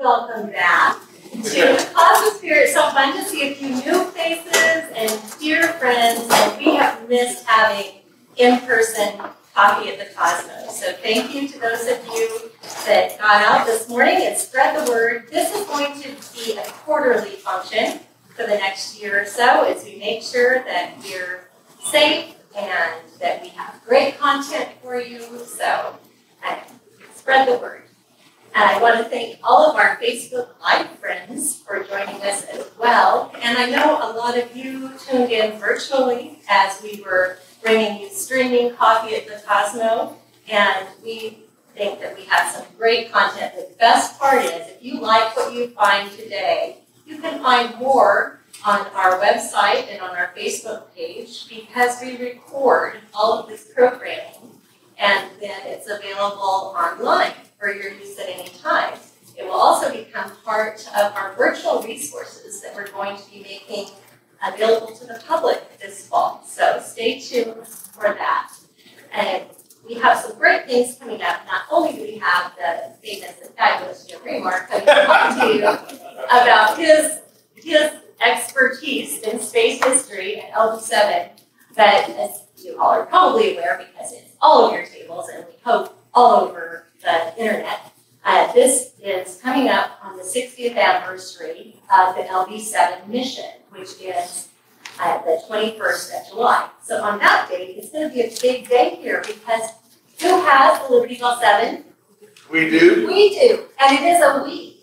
welcome back to Cosmosphere. It's so fun to see a few new faces and dear friends, and we have missed having in-person coffee at the Cosmos. So thank you to those of you that got out this morning and spread the word. This is going to be a quarterly function for the next year or so as we make sure that we're safe and that we have great content for you. So spread the word. And I want to thank all of our Facebook Live friends for joining us as well. And I know a lot of you tuned in virtually as we were bringing you streaming coffee at the Cosmo. And we think that we have some great content. The best part is, if you like what you find today, you can find more on our website and on our Facebook page because we record all of this programming and then it's available online for your use at any time. It will also become part of our virtual resources that we're going to be making available to the public this fall. So stay tuned for that. And we have some great things coming up. Not only do we have the famous and fabulous Jim Remar coming to talk to you about his, his expertise in space history and LB7, but as you all are probably aware because it's all over your tables and we hope all over the internet. Uh, this is coming up on the 60th anniversary of the LB7 mission, which is uh, the 21st of July. So on that date, it's going to be a big day here because who has the Liberty Bell 7? We do. We do, and it is a we.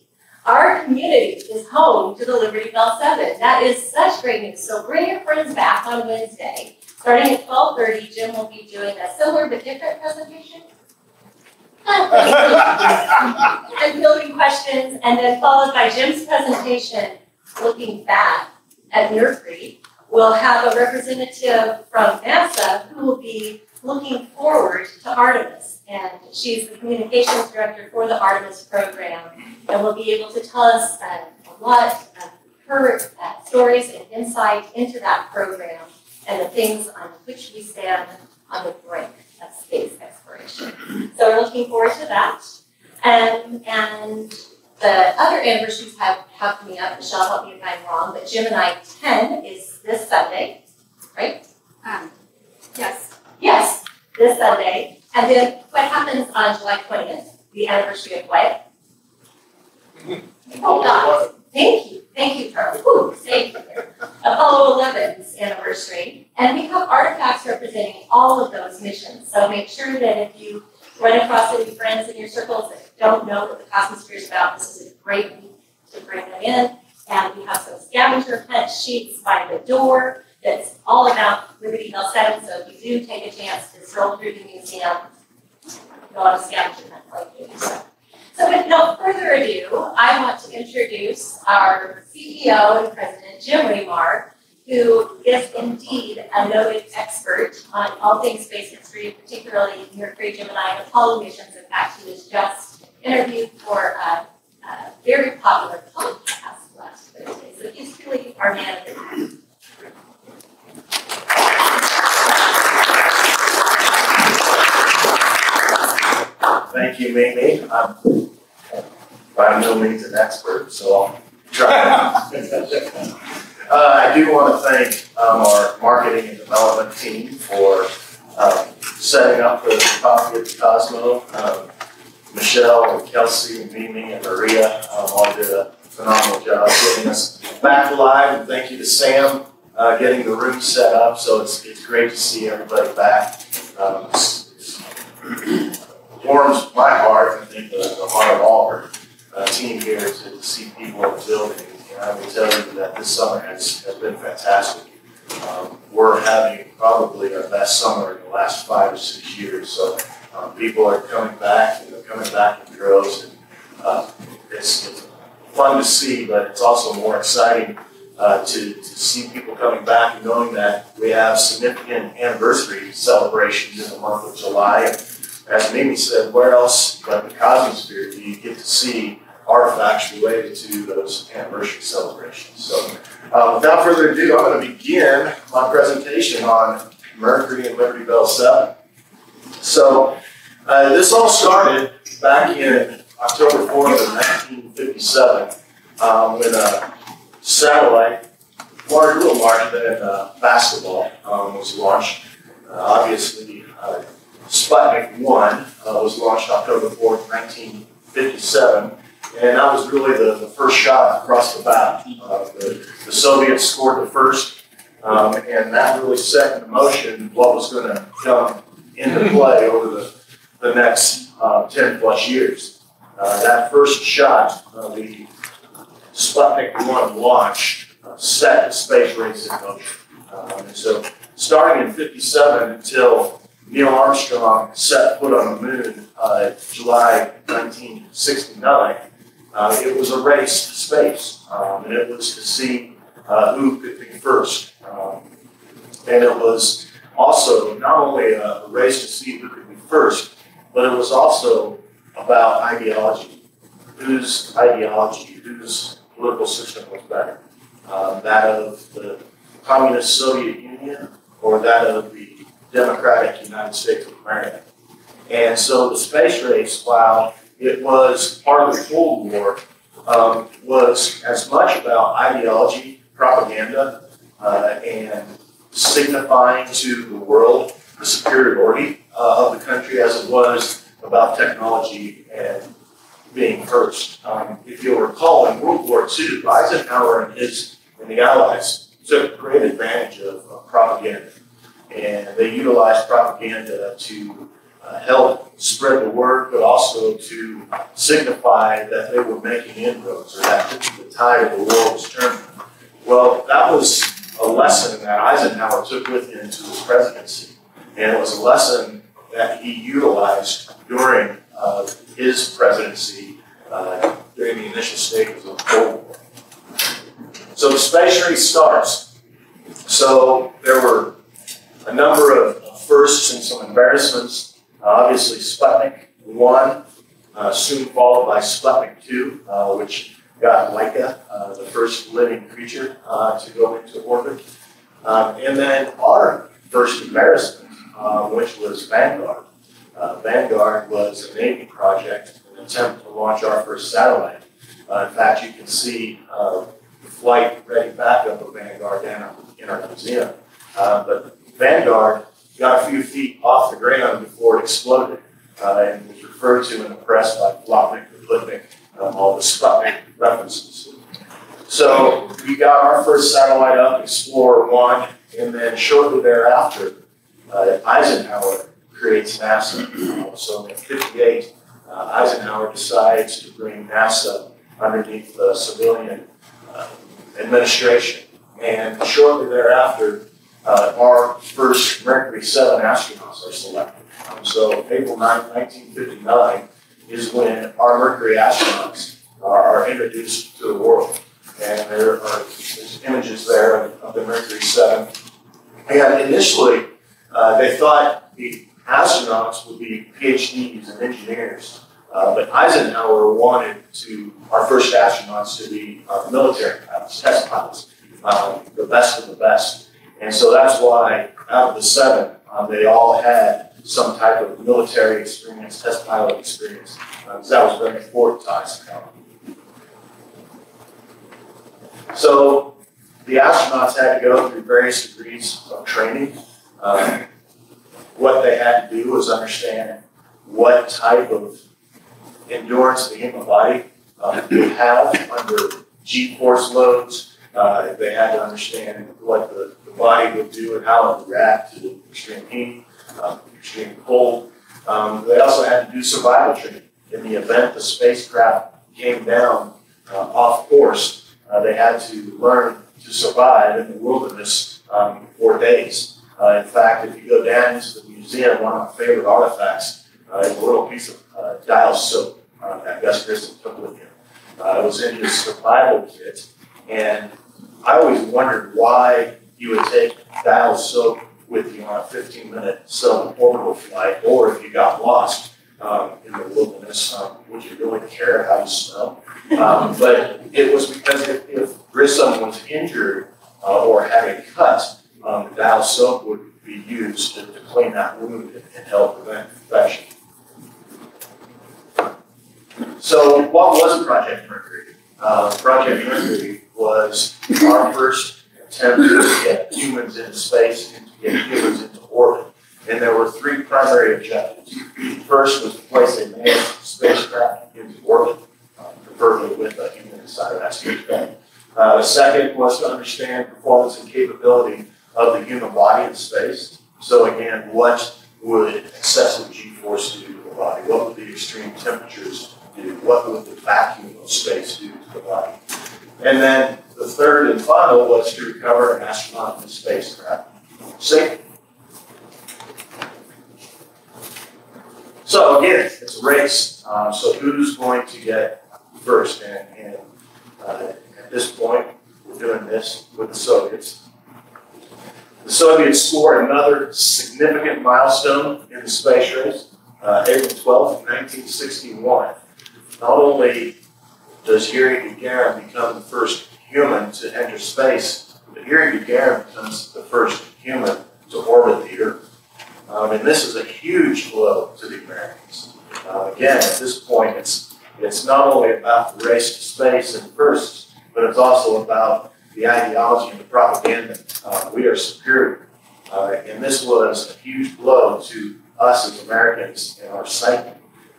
Our community is home to the Liberty Bell 7. That is such great news. So bring your friends back on Wednesday. Starting at 12.30, Jim will be doing a similar but different presentation and building questions, and then followed by Jim's presentation looking back at Mercury. We'll have a representative from NASA who will be looking forward to Artemis, and she's the communications director for the Artemis program, and will be able to tell us uh, a lot of her uh, stories and insight into that program and the things on which we stand on the brink of space exploration. So we're looking forward to that. And, and the other anniversaries have, have coming up. Michelle, help me if I'm wrong, but Gemini 10 is this Sunday, right? Um, yes. Yes, this Sunday. And then what happens on July 20th? The anniversary of what? Hold on. Thank you. Thank you, Charlie. Woo, me there. Apollo 11's anniversary. And we have artifacts representing all of those missions. So make sure that if you run across any friends in your circles that don't know what the Cosmosphere is about, this is a great week to bring them in. And we have some scavenger hunt sheets by the door that's all about Liberty Bell 7. So if you do take a chance to stroll through the museum, go on a scavenger hunt like you. So. So with no further ado, I want to introduce our CEO and President, Jim Remar, who is indeed a noted expert on all things space history, particularly Mercury, Gemini, and Apollo missions. In fact, he was just interviewed for a, a very popular podcast last Thursday. So he's really our man of the Thank you, Mimi. I'm by no means an expert, so I'll try. uh, I do want to thank um, our marketing and development team for um, setting up the coffee at the Cosmo. Um, Michelle and Kelsey and Mimi and Maria um, all did a phenomenal job getting us back live, and thank you to Sam uh, getting the room set up. So it's, it's great to see everybody back. Warms my heart, I think the, the heart of all our uh, team here to, to see people in the building. And I will tell you that this summer has, has been fantastic. Um, we're having probably our best summer in the last five or six years. So um, people are coming back and they're coming back in droves. And uh, it's, it's fun to see, but it's also more exciting uh, to, to see people coming back and knowing that we have significant anniversary celebrations in the month of July. As Mimi said, where else but the Cosmosphere do you get to see artifacts related to those anniversary celebrations? So, uh, without further ado, I'm going to begin my presentation on Mercury and Liberty Bell 7. So, uh, this all started back in October fourth of nineteen fifty-seven, um, when a satellite, large, a little larger than uh, basketball, um, was launched. Uh, obviously, uh, Sputnik one uh, was launched October fourth, nineteen fifty-seven, and that was really the, the first shot across the bow. Uh, the, the Soviets scored the first, um, and that really set in motion what was going to come into play over the, the next uh, 10 plus years. Uh, that first shot, uh, the Sputnik 1 launch, uh, set the space race in motion. Um, and so, starting in 57 until Neil Armstrong set foot on the moon, uh, July 1969, uh, it was a race to space, um, and it was to see uh, who could be first. Um, and it was also not only a, a race to see who could be first, but it was also about ideology. Whose ideology, whose political system was better? Um, that of the communist Soviet Union or that of the democratic United States of America? And so the space race, while it was part of the Cold War, um, was as much about ideology, propaganda, uh, and signifying to the world the superiority uh, of the country as it was about technology and being first. Um, if you'll recall, in World War II, Eisenhower and his and the Allies took great advantage of, of propaganda, and they utilized propaganda to uh, help spread the word, but also to signify that they were making inroads or that the tide of the world was turning. Well, that was a lesson that Eisenhower took with him into his presidency, and it was a lesson that he utilized during uh, his presidency uh, during the initial stages of the Cold War. So the space race starts. So there were a number of firsts and some embarrassments. Uh, obviously, Sputnik 1, uh, soon followed by Sputnik 2, uh, which got Laika, uh, the first living creature uh, to go into orbit. Um, and then our first embarrassment, uh, which was Vanguard. Uh, Vanguard was a Navy project, an attempt to launch our first satellite. Uh, in fact, you can see uh, the flight ready backup of Vanguard down in our museum. but Vanguard got a few feet off the ground before it exploded and was referred to in the press by Flopnik, Plitnik, um, all the Sputnik references. So we got our first satellite up, Explorer 1, and then shortly thereafter, uh, Eisenhower creates NASA. so in 58, uh, Eisenhower decides to bring NASA underneath the civilian uh, administration. And shortly thereafter, uh, our first Mercury 7 astronauts are selected. Um, so April 9, 1959 is when our Mercury astronauts are, are introduced to the world. And there are images there of, the Mercury 7. And initially, uh, they thought the astronauts would be PhDs and engineers. Uh, but Eisenhower wanted to our first astronauts to be uh, military pilots, test pilots, um, the best of the best. And so that's why out of the seven, um, they all had some type of military experience, test pilot experience, because uh, that was very important to Eisenhower. So the astronauts had to go through various degrees of training. Um, what they had to do was understand what type of endurance the human body uh, would have under G-force loads. Uh, they had to understand what the, body would do and how it would react to extreme heat, uh, extreme cold. Um, they also had to do survival training. In the event the spacecraft came down uh, off course, uh, they had to learn to survive in the wilderness um, for days. Uh, in fact, if you go down into the museum, one of my favorite artifacts uh, is a little piece of dial soap uh, that Gus Grissom took with him. It was in his survival kit, and I always wondered why you would take dial soap with you on a 15-minute suborbital flight, or if you got lost um, in the wilderness, um, would you really care how you smell? Um, but it was because if, if Grissom was injured uh, or had a cut, um, dial soap would be used to, to clean that wound and, and help prevent infection. So what was Project Mercury? Uh, Project Mercury was our first attempt to get humans into space and to get humans into orbit. And there were three primary objectives. First was to place a manned spacecraft into orbit, uh, preferably with a human inside of that spacecraft. Uh, the second was to understand performance and capability of the human body in space. So again, what would excessive G-force do to the body? What would the extreme temperatures do? What would the vacuum of space do to the body? And then the third and final was to recover an astronaut in spacecraft safely. So again, it's a race. Um, so who's going to get first? And, and uh, at this point, we're doing this with the Soviets. The Soviets scored another significant milestone in the space race, uh, April 12, 1961. Not only does Yuri Gagarin become the first human to enter space, but Yuri Gagarin becomes the first human to orbit the Earth. Um, and this is a huge blow to the Americans. Uh, again, at this point, it's, it's not only about the race to space and first, but it's also about the ideology and the propaganda. Uh, we are superior. Uh, and this was a huge blow to us as Americans and our psyche.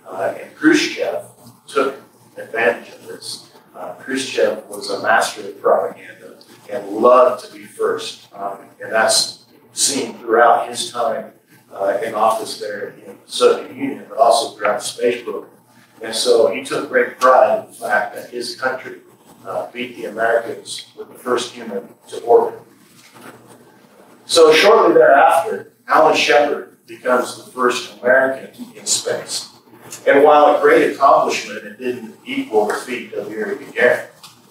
Uh, and Khrushchev took advantage of this. Uh, Khrushchev was a master of propaganda and loved to be first. Um, and that's seen throughout his time uh, in office there in the Soviet Union, but also throughout the space program. And so he took great pride in the fact that his country uh, beat the Americans with the first human to orbit. So shortly thereafter, Alan Shepard becomes the first American in space. And while a great accomplishment, it didn't equal the feat of Yuri Gagarin.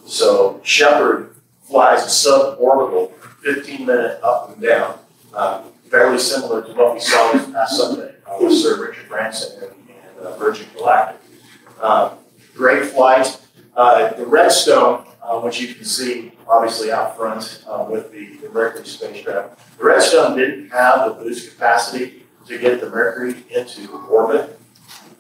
So Shepard flies a suborbital 15 minute up and down, uh, fairly similar to what we saw this past Sunday uh, with Sir Richard Branson and, uh, Virgin Galactic. Uh, great flight. Uh, the Redstone, uh, which you can see obviously out front with the, the Mercury spacecraft, the Redstone didn't have the boost capacity to get the Mercury into orbit.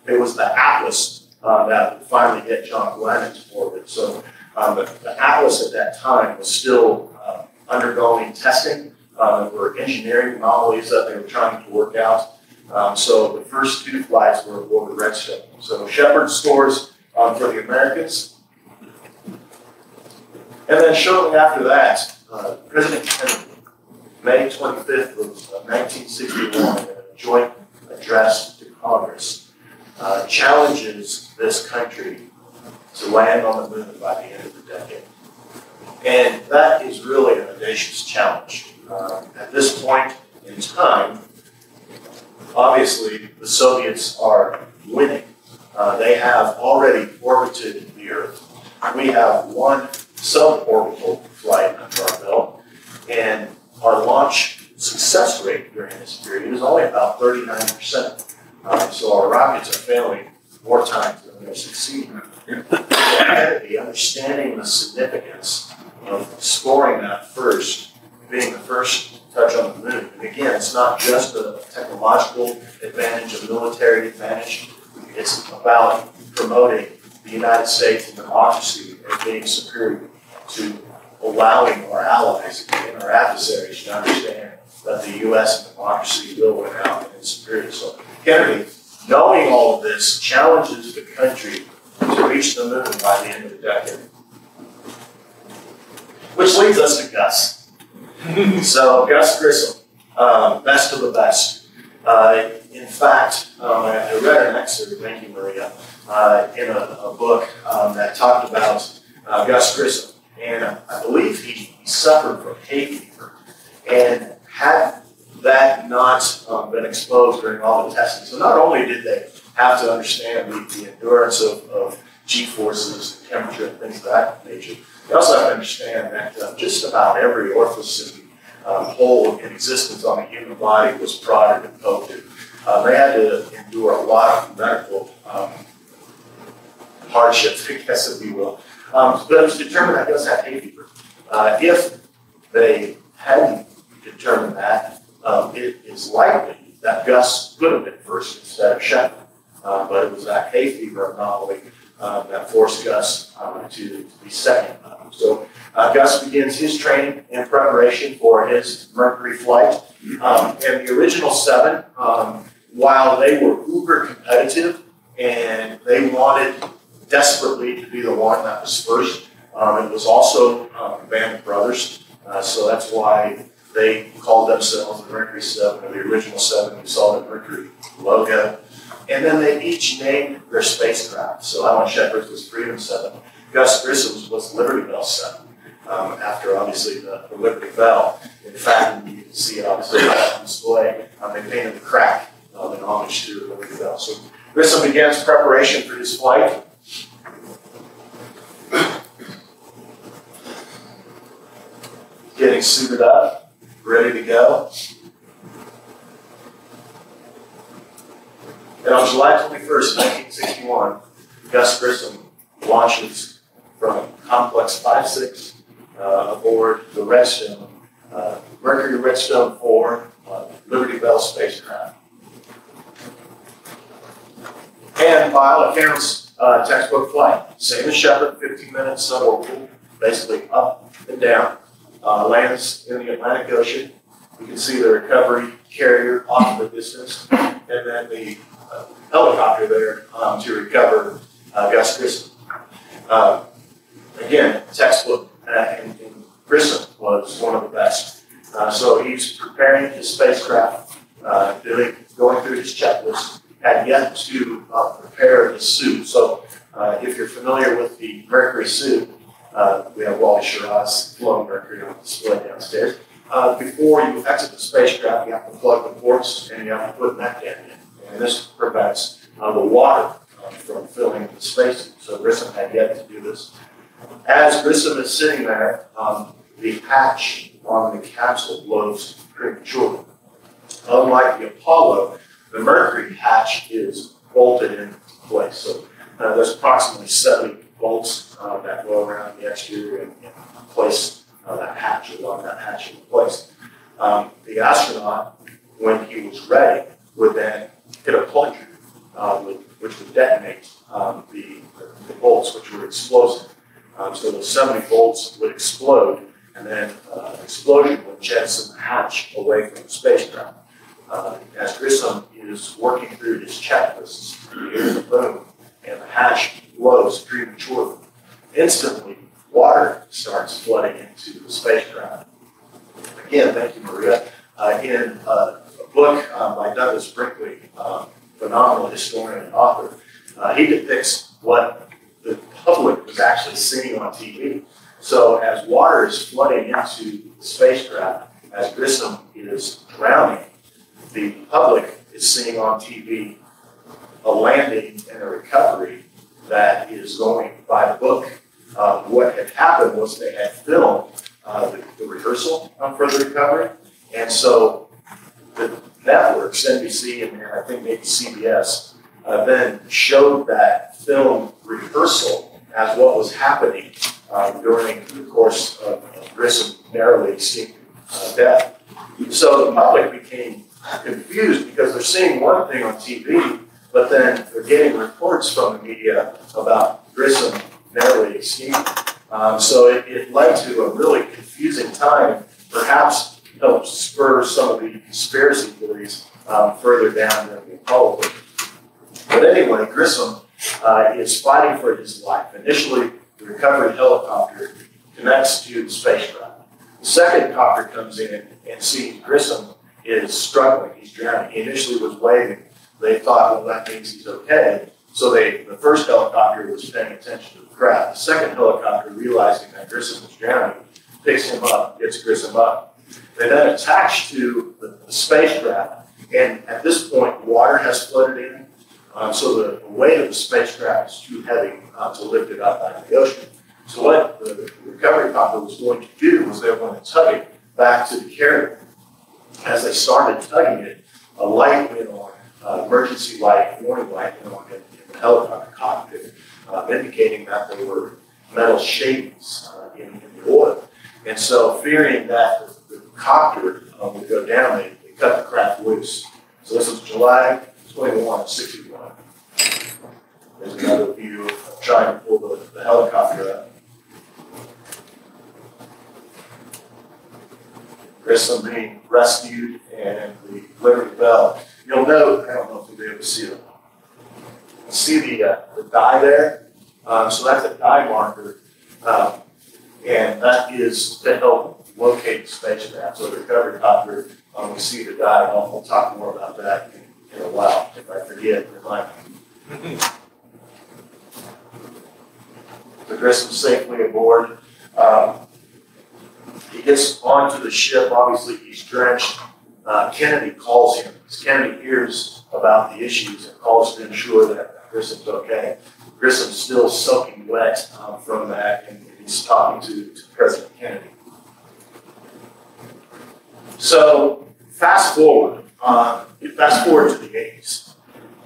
It was the Atlas uh, that finally get John Glenn into orbit. So um, the, Atlas at that time was still uh, undergoing testing. Uh, there were engineering anomalies that they were trying to work out. Um, so the first two flights were aboard Redstone. So Shepard scores um, for the Americans. And then shortly after that, uh, President Kennedy, May 25th of 1961, in a joint address to Congress, uh, challenges this country to land on the moon by the end of the decade. And that is really an audacious challenge. Uh, at this point in time, obviously the Soviets are winning. Uh, they have already orbited the Earth. We have one suborbital flight under our belt, and our launch success rate during this period is only about 39%. Uh, so our rockets are failing more times than they're succeeding. the understanding the significance of scoring that first, being the first to touch on the moon. And again, it's not just a technological advantage, a military advantage. It's about promoting the United States and democracy as being superior to allowing our allies and our adversaries to understand that the U.S. and democracy will win out and it's superior. So Kennedy, knowing all of this, challenges the country to reach the moon by the end of the decade. Which leads us to Gus. so Gus Grissom, um, best of the best. Uh, in fact, um, I, read an excerpt, thank you, Maria, uh, in a, a book um, that talked about uh, Gus Grissom. And I believe he, he suffered from hay fever. And had that not um, been exposed during all the testing, so not only did they have to understand the, the endurance of, of G forces, temperature, and things of that nature, they also have to understand that uh, just about every orifice and um, hole in existence on the human body was prodded and poked in. Uh, they had to endure a lot of medical um, hardships, I guess, if you will, um, but it was determined that Gus had hay fever. Uh, if they hadn't determined that, um, it is likely that Gus could have been first instead of Shepard. Uh, but it was that hay fever anomaly um, that forced Gus um, to, to be second. So uh, Gus begins his training in preparation for his Mercury flight. Um, and the original seven, while they were uber competitive and they wanted desperately to be the one that was first, it was also um, a band of brothers. Uh, so that's why they called themselves the Mercury Seven, or the original seven. You saw the Mercury logo. And then they each named their spacecraft. So Alan Shepard's was Freedom 7. Gus Grissom's was Liberty Bell 7, um, after obviously the, the, Liberty Bell. In fact, you can see it obviously on display. Um, they painted the crack um, in homage to the Liberty Bell. So Grissom begins preparation for his flight. Getting suited up, ready to go. And on July 21st, 1961, Gus Grissom launches from Complex 5-6 uh, aboard the Redstone, uh, Mercury Redstone 4 uh, Liberty Bell spacecraft. And all accounts, uh, textbook flight. Same as Shepard, 15 minutes suborbital, basically up and down. Uh, lands in the Atlantic Ocean. You can see the recovery carrier off in the distance, and then the helicopter there um, to recover uh, Gus Grissom. Uh, again, textbook uh, in Grissom was one of the best. Uh, so he's preparing his spacecraft, uh, doing, going through his checklist, had yet to uh, prepare his suit. So if you're familiar with the Mercury suit, we have Wally Schirra's flown Mercury on display downstairs. before you exit the spacecraft, you have to plug the ports and you have to put that in and this prevents uh, the water uh, from filling the space. So Grissom had yet to do this. As Grissom is sitting there, um, the hatch on the capsule blows prematurely. Unlike the Apollo, the Mercury hatch is bolted in place. So uh, there's approximately 70 bolts uh, that go around the exterior and, and place uh, that hatch, lock that hatch in place. Um, the astronaut, when he was ready, would then hit a plunger, uh, which would detonate um, the, the, bolts, which were explosive. Um, so those 70 bolts would explode, and then uh, explosion would jettison the hatch away from the spacecraft. Uh, as Grissom is working through his checklists, he hears boom, and the hatch blows prematurely. Instantly, water starts flooding into the spacecraft. Again, thank you, Maria. Uh, in uh, book um, by Douglas Brinkley, um, phenomenal historian and author, uh, he depicts what the public was actually seeing on TV. So as water is flooding into the spacecraft, as Grissom is drowning, the public is seeing on TV a landing and a recovery that is going by the book. Um, what had happened was they had filmed uh, the, the, rehearsal for the recovery, and so the networks, NBC and I think maybe CBS, uh, then showed that film rehearsal as what was happening um, during the course of, of Grissom narrowly escaping uh, death. So the public became confused because they're seeing one thing on TV, but then they're getting reports from the media about Grissom narrowly escaping. Um, so it, it led to a really confusing time, perhaps helped spur some of the conspiracy theories um, further down in the Apollo. But anyway, Grissom uh, is fighting for his life. Initially, the recovery helicopter connects to the spacecraft. The second copter comes in and sees Grissom is struggling. He's drowning. He initially was waving. They thought, well, that means he's okay. So they, the first helicopter was paying attention to the craft. The second helicopter, realizing that Grissom was drowning, picks him up, gets Grissom up, they then attach to the, the spacecraft, and at this point, water has flooded in, um, so the, the, weight of the spacecraft is too heavy uh, to lift it up out of the ocean. So what the recovery copter was going to do was they were going to tug it back to the carrier. As they started tugging it, a light went on, uh, emergency light, warning light went on in, in the helicopter cockpit, uh, indicating that there were metal shavings uh, in, in, the oil. And so, fearing that the copter um, would go down, they, they cut the craft loose. So this was July 21, 61. There's another view of trying to pull the, the helicopter up. Grissom being rescued and the Liberty Bell. You'll note, I don't know if you'll be able to see it. See the, uh, the die there? Um, so that's a dye marker. Um, and that is to help locate the spacecraft. So the recovery copter, um, we see the dye, and I'll, we'll talk more about that in, in a while. If I forget, remind me. Grissom safely aboard. Um, he gets onto the ship. Obviously, he's drenched. Uh, Kennedy calls him. because Kennedy hears about the issues and calls to ensure that Grissom's okay. Grissom's still soaking wet um, from that, and he's talking to, to President Kennedy. So, fast forward, uh, fast forward to the 80s,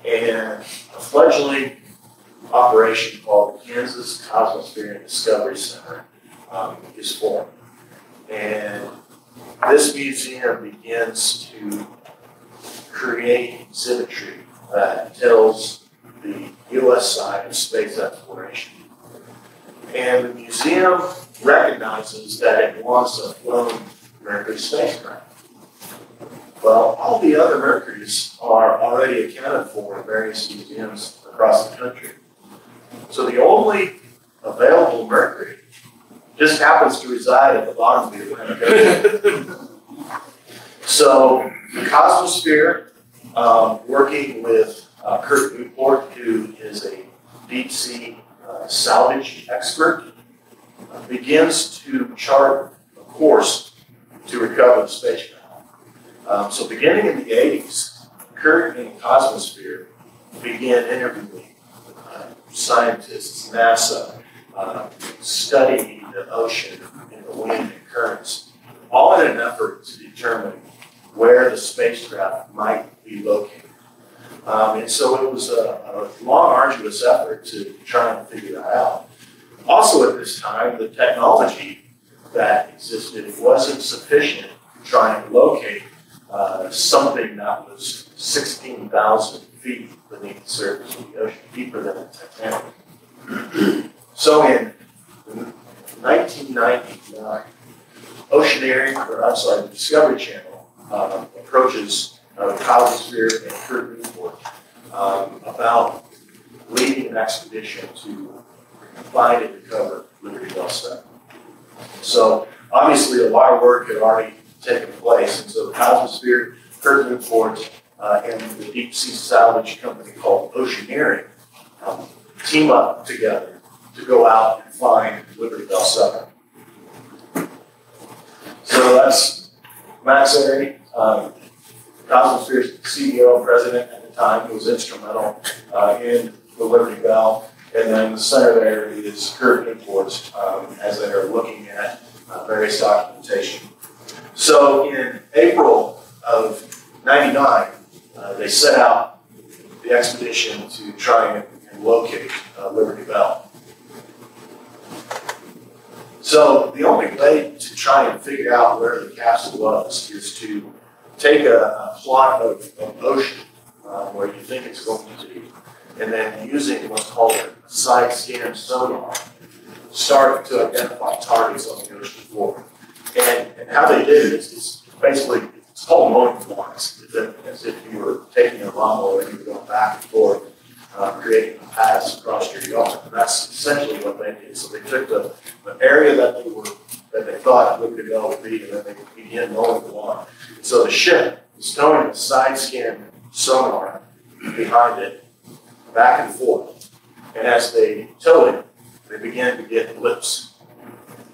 and a fledgling operation called the Kansas Cosmosphere and Discovery Center um, is formed. And this museum begins to create exhibitry that tells the U.S. side of space exploration. And the museum recognizes that it wants a flown Mercury spacecraft. Well, all the other Mercuries are already accounted for in various museums across the country. So the only available Mercury just happens to reside at the bottom of the Atlantic Ocean. so the Cosmosphere, um, working with uh, Curt Newport, who is a deep sea uh, salvage expert, uh, begins to chart a course to recover the spacecraft. Um, so beginning in the 80s, Curt and Cosmosphere began interviewing uh, scientists, NASA, uh, studying the ocean and the wind and currents, all in an effort to determine where the spacecraft might be located. Um, and so it was a, a, long, arduous effort to try and figure that out. Also, at this time, the technology that existed wasn't sufficient to try and locate uh, something that was 16,000 feet beneath the surface of the ocean, deeper than the Titanic. so in 1999, Oceaneering, or I'm sorry, the Discovery Channel um, approaches uh, Cosmosphere and Curt Newport um, about leading an expedition to find and recover Liberty Bell 7. So obviously a lot of work had already taken place, and so the Cosmosphere, Curt Newport, uh, and the deep sea salvage company called Oceaneering um, team up together to go out and find Liberty Bell 7. So that's Max Ary, um, Cosmosphere's CEO and president at the time, who was instrumental uh, in the Liberty Bell. And then the center there is Curt Newport um, as they are looking at uh, various documentation. So in April of 99, uh, they set out the expedition to try and, and locate uh, Liberty Bell. So the only way to try and figure out where the castle was is to take a, a plot of, of ocean uh, where you think it's going to be, and then using what's called a side scan sonar, start to identify targets on the ocean floor. And, and how they did it is, is basically it's called mowing lines, as if you were taking a lawnmower and you were going back and forth, uh, creating paths across your yard. And that's essentially what they did. So they took the, the area that they were that they thought Liberty Bell would be, and then they began mowing the lawn. So the ship was towing a side scan sonar behind it, back and forth. And as they towed it, they began to get blips.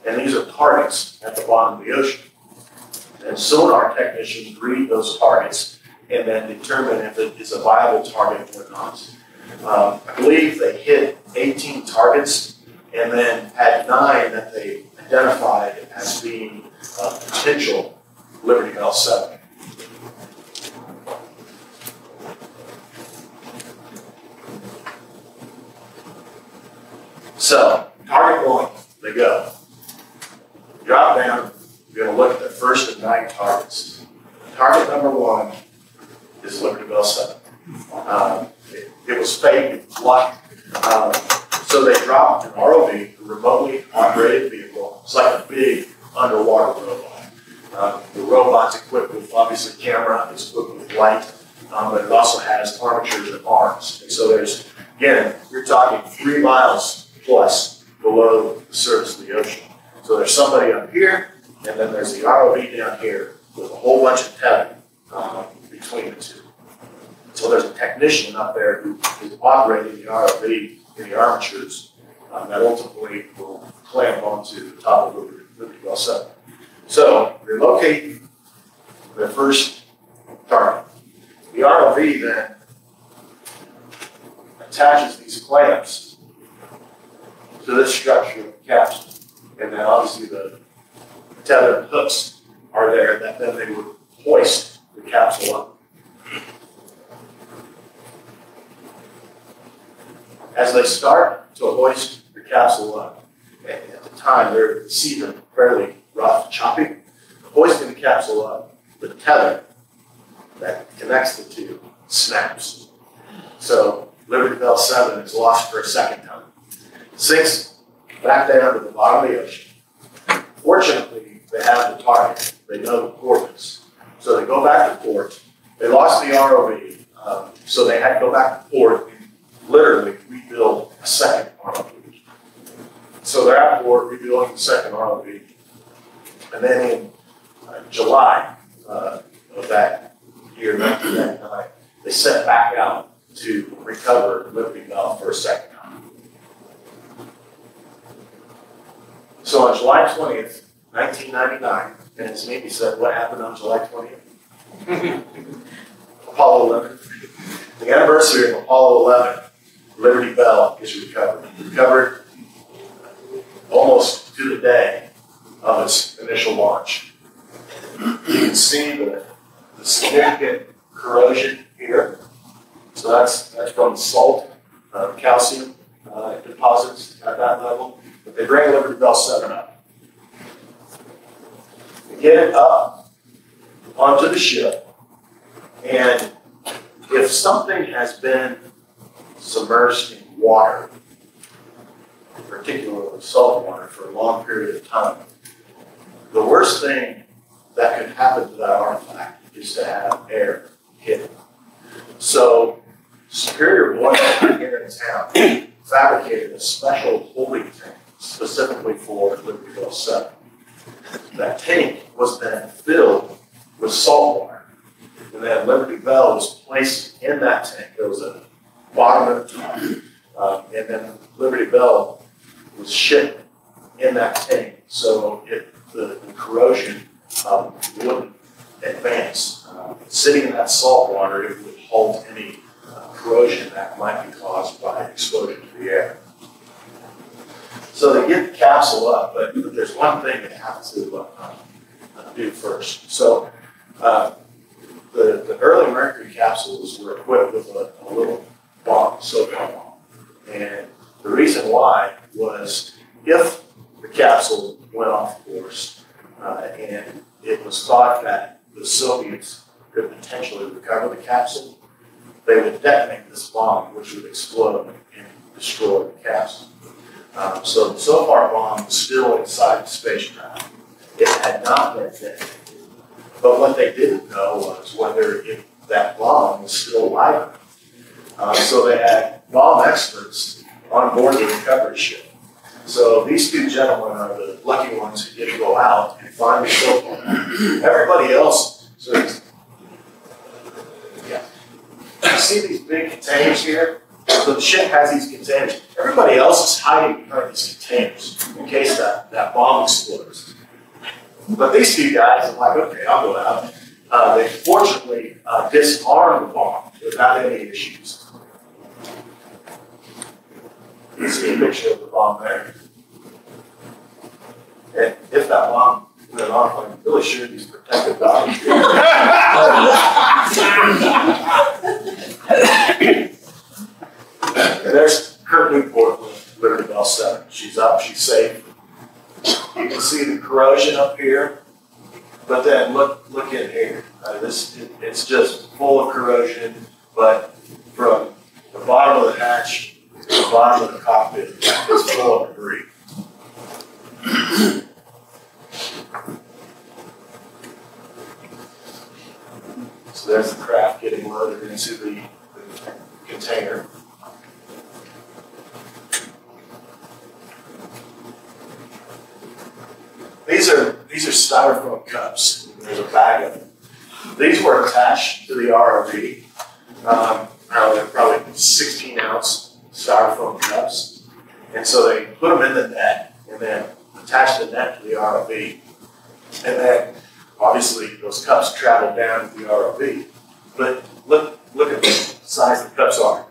And these are targets at the bottom of the ocean. And sonar technicians read those targets and then determine if it is a viable target or not. Um, I believe they hit 18 targets and then had nine that they identified as being uh, potential Liberty Bell 7. So, target one, they go. Drop down, we're going to look at the first of nine targets. Target number one is Liberty Bell 7. Um, it, it, was fake, luck. Um, So they dropped an ROV, a remotely operated vehicle. It's like a big underwater robot. Uh, the robot's equipped with obviously camera, it's equipped with light, um, but it also has armatures and arms. And so there's, again, you're talking three miles plus below the surface of the ocean. So there's somebody up here, and then there's the ROV down here with a whole bunch of tethering um, between the two. So there's a technician up there who is operating the ROV in the armatures um, that ultimately will clamp onto the top of Liberty, Liberty Bell 7. So they locate the first target. The ROV then attaches these clamps to this structure of the capsule. And then obviously the tethered hooks are there that then they would hoist the capsule up. As they start to hoist the capsule up, and at the time they're season fairly rough choppy, hoisting the capsule up, the tether that connects the two snaps. So Liberty Bell 7 is lost for a second time. Sinks back down to the bottom of the ocean. Fortunately, they have the target. They know the coordinates. So they go back to port. They lost the ROV, um, so they had to go back to port literally rebuild a second ROV. So they're at port rebuilding the second ROV. And then in uh, July uh, of that year, 1999, they set back out to recover Liberty Bell for a second time. So on July 20th, 1999, and as Amy said, what happened on July 20th? Apollo 11. The anniversary of Apollo 11, Liberty Bell is recovered. Recovered almost to the day of its initial launch. You can see the, the significant corrosion here. So that's, that's from salt, uh, calcium uh, deposits at that level. But they bring Liberty Bell 7 up. They get it up onto the ship, and if something has been submerged in water, particularly salt water, for a long period of time, the worst thing that could happen to that artifact is to have air hit it. So Superior Oil here in town fabricated a special holding tank specifically for Liberty Bell 7. That tank was then filled with salt water. And then Liberty Bell was placed in that tank. There was a top. Um, and then Liberty Bell was shipped in that tank. So it, the, the corrosion um, wouldn't advance. Uh, sitting in that salt water, it would halt any uh, corrosion that might be caused by exposure to the air. So they get the capsule up, but, but there's one thing they have to uh, do first. So uh, the, the early Mercury capsules were equipped with a, a little bomb, bomb. And the reason why was if the capsule went off course uh, and it was thought that the Soviets could potentially recover the capsule, they would detonate this bomb, which would explode and destroy the capsule. Um, so the SOFAR bomb was still inside the spacecraft. It had not been detonated. But what they didn't know was whether it, that bomb was still alive. Uh, so they had bomb experts on board the recovery ship. So these two gentlemen are the lucky ones who get to go out and find the SOFAR. Everybody else yeah. You see these big containers here? So the ship has these containers. Everybody else is hiding behind these containers in case that, that bomb explodes. But these two guys are like, okay, I'll go out. Uh, they fortunately uh, the bomb without any issues. You see a picture of the bomb there. And if that bomb went off, I'm really sure these protective valves. there's Curt Newport Liberty Bell 7. She's up, she's safe. You can see the corrosion up here, but then look look in here. Uh, this it, it's just full of corrosion, but from the bottom of the hatch the bottom of the cockpit is full of debris. So there's the craft getting loaded into the, the container. These are these are styrofoam cups. There's a bag of them. These were attached to the ROV. Um, probably, probably 16 ounce styrofoam cups. And so they put them in the net and then attached the net to the ROV. And then obviously those cups travel down to the ROV. But look, look at the size the cups are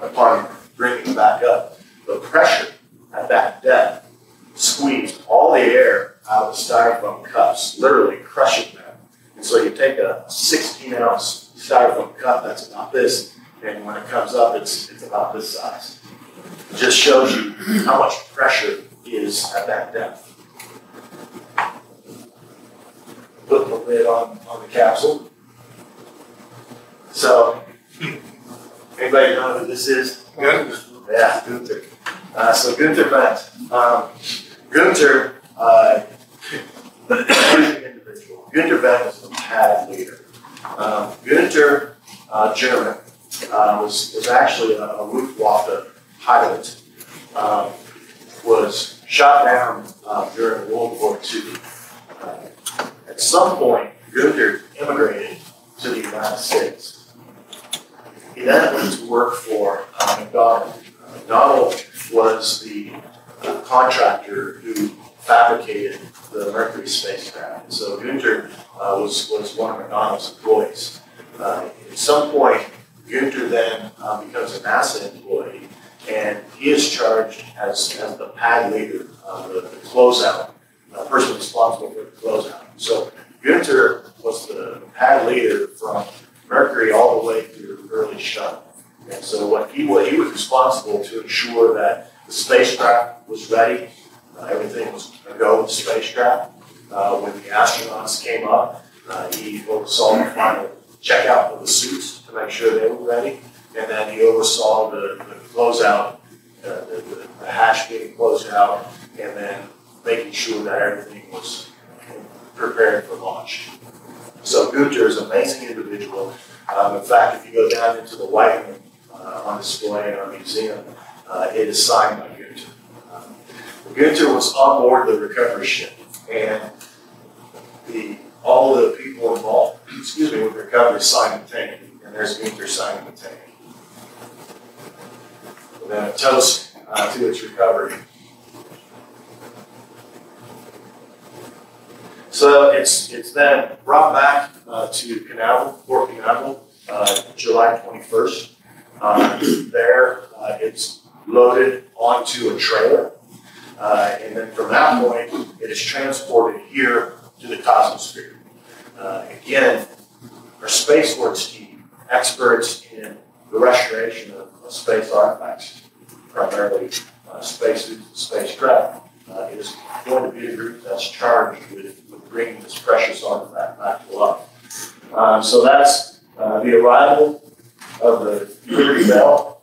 upon bringing them back up. The pressure at that depth squeezed all the air out of styrofoam cups, literally crushing them. And so you take a 16 ounce styrofoam cup that's about this, and when it comes up, it's, it's about this size. It just shows you how much pressure is at that depth. Put the lid on, on the capsule. So, anybody know who this is? Yeah. Yeah, Guenter. Uh, so Guenter Wendt. Um, Guenter, uh, individual. Guenter Wendt was a pad leader. Um, Guenter, uh, German, uh, was, was actually a, a Luftwaffe pilot. Um, was shot down uh, during World War II. Uh, at some point, Guenter immigrated to the United States. He then went to work for uh, McDonnell. Uh, McDonnell was the contractor who fabricated the Mercury spacecraft. So Guenter uh, was, was one of McDonnell's employees. Uh, at some point, Guenter then uh, becomes a NASA employee, and he is charged as, as the pad leader, the, the closeout, uh, person responsible for the closeout. So Guenter was the pad leader from Mercury all the way through early shuttle. And so what he was, he was responsible to ensure that the spacecraft was ready, everything was a go with spacecraft. Uh, when the astronauts came up, uh, he oversaw the final checkout of the suits to make sure they were ready, and then he oversaw the, the closeout, uh, the, the, the hatch being closed out, and then making sure that everything was prepared for launch. So Guenter is an amazing individual. Um, in fact, if you go down into the White Room uh, on display in our museum, uh, it is signed by Guenter was on board the recovery ship, and the all the people involved, excuse me, with recovery signed the tank, and there's Guenter signing the tank. Then a toast uh, to its recovery. So it's it's then brought back uh, to Canaveral, Port Canaveral, uh, July 21st. Uh, there, uh, it's loaded onto a trailer, uh, and then from that point, it is transported here to the Cosmosphere. Uh, again, our Space Works team, experts in the restoration of, of space artifacts, primarily uh, spacesuits and spacecraft, uh, is going to be the group that's charged with, with bringing this precious artifact back to life. Um, so that's uh, the arrival of the Liberty Bell.